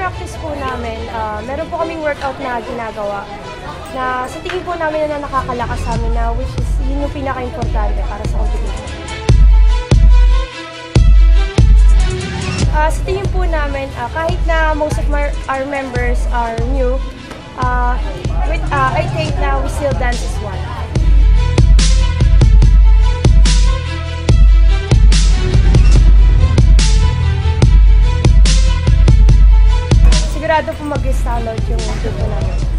practice po namin, ah, meron po kaming workout na ginagawa na sa tingin po namin na nakakalakas sa amin na which is yun yung pinaka-importante para sa competition. Ah, sa tingin po namin, ah, kahit na most of my, our members are new, ah, with, ah, I think na we still dance as one. sigurado po mag-stallout yung video namin.